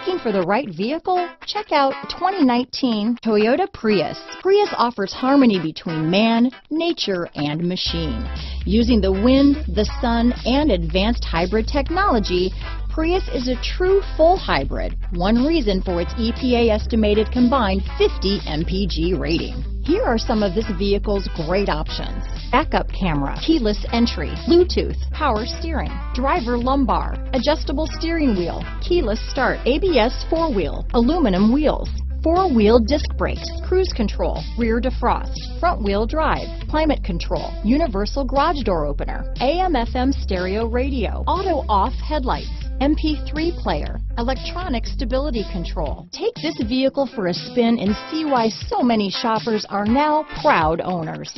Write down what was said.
Looking for the right vehicle? Check out 2019 Toyota Prius. Prius offers harmony between man, nature, and machine. Using the wind, the sun, and advanced hybrid technology, Prius is a true full hybrid, one reason for its EPA estimated combined 50 mpg rating. Here are some of this vehicle's great options. Backup camera, keyless entry, Bluetooth, power steering, driver lumbar, adjustable steering wheel, keyless start, ABS four-wheel, aluminum wheels, four-wheel disc brakes, cruise control, rear defrost, front-wheel drive, climate control, universal garage door opener, AM-FM stereo radio, auto-off headlights, MP3 player, electronic stability control. Take this vehicle for a spin and see why so many shoppers are now proud owners.